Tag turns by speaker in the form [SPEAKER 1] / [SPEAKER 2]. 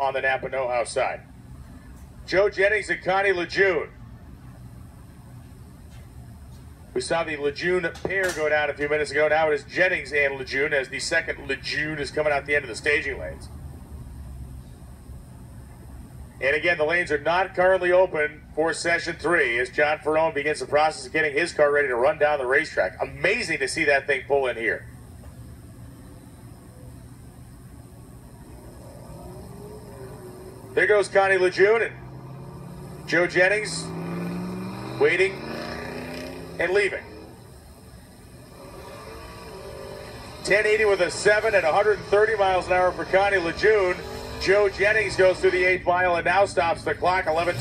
[SPEAKER 1] on the Napa Know How side. Joe Jennings and Connie LeJeune. We saw the LeJeune pair go down a few minutes ago. Now it is Jennings and LeJeune as the second LeJeune is coming out the end of the staging lanes. And again, the lanes are not currently open for session three as John Ferrone begins the process of getting his car ready to run down the racetrack. Amazing to see that thing pull in here. There goes Connie LeJeune and Joe Jennings waiting and leaving. 1080 with a 7 at 130 miles an hour for Connie LeJeune. Joe Jennings goes through the eighth mile and now stops the clock. 11.